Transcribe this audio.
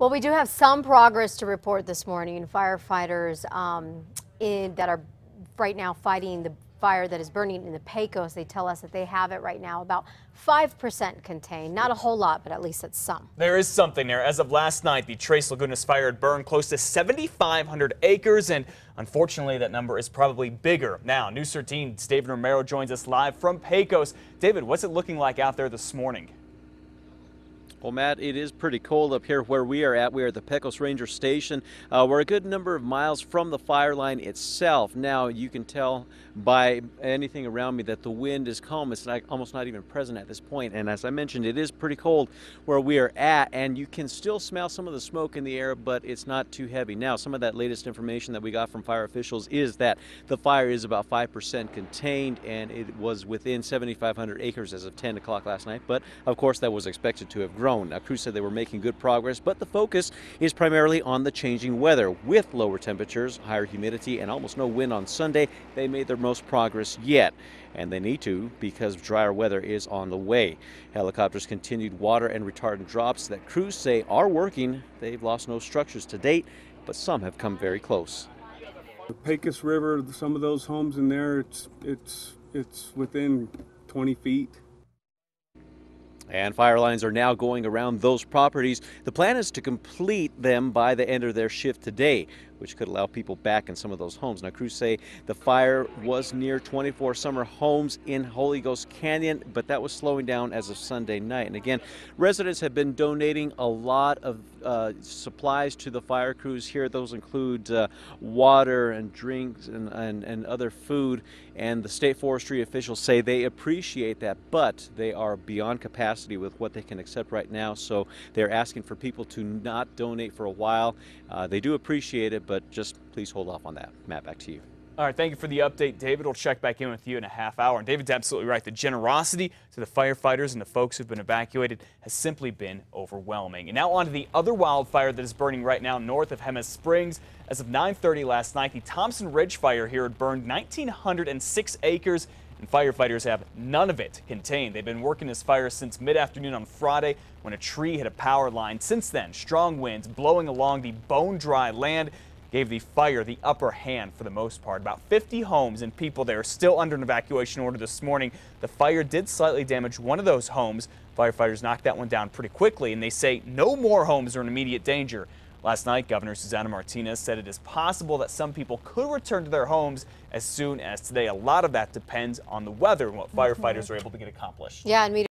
Well, we do have some progress to report this morning. Firefighters um, in, that are right now fighting the fire that is burning in the Pecos, they tell us that they have it right now about 5% contained. Not a whole lot, but at least it's some. There is something there. As of last night, the Tres Lagunas fire had burned close to 7,500 acres, and unfortunately, that number is probably bigger. Now, News 13's David Romero joins us live from Pecos. David, what's it looking like out there this morning? Well, Matt, it is pretty cold up here where we are at. We are at the Pecos Ranger Station. Uh, we're a good number of miles from the fire line itself. Now, you can tell by anything around me that the wind is calm. It's almost not even present at this point. And as I mentioned, it is pretty cold where we are at, and you can still smell some of the smoke in the air, but it's not too heavy. Now, some of that latest information that we got from fire officials is that the fire is about 5% contained, and it was within 7,500 acres as of 10 o'clock last night. But, of course, that was expected to have grown grown. Now, crew said they were making good progress, but the focus is primarily on the changing weather. With lower temperatures, higher humidity, and almost no wind on Sunday, they made their most progress yet. And they need to because drier weather is on the way. Helicopters continued water and retardant drops that crews say are working. They've lost no structures to date, but some have come very close. The Pecos River, some of those homes in there, it's it's it's within 20 feet. And fire lines are now going around those properties. The plan is to complete them by the end of their shift today, which could allow people back in some of those homes. Now, crews say the fire was near 24 summer homes in Holy Ghost Canyon, but that was slowing down as of Sunday night. And again, residents have been donating a lot of uh, supplies to the fire crews here. Those include uh, water and drinks and, and, and other food. And the state forestry officials say they appreciate that, but they are beyond capacity with what they can accept right now. So they're asking for people to not donate for a while. Uh, they do appreciate it, but just please hold off on that. Matt, back to you. All right, thank you for the update, David. We'll check back in with you in a half hour. And David's absolutely right. The generosity to the firefighters and the folks who've been evacuated has simply been overwhelming. And now on to the other wildfire that is burning right now north of Jemez Springs. As of 9:30 last night, the Thompson Ridge fire here had burned 1,906 acres and firefighters have none of it contained. They've been working this fire since mid-afternoon on Friday when a tree hit a power line. Since then, strong winds blowing along the bone-dry land gave the fire the upper hand for the most part. About 50 homes and people there are still under an evacuation order this morning. The fire did slightly damage one of those homes. Firefighters knocked that one down pretty quickly, and they say no more homes are in immediate danger. Last night, Governor Susana Martinez said it is possible that some people could return to their homes as soon as today. A lot of that depends on the weather and what firefighters mm -hmm. are able to get accomplished. Yeah, and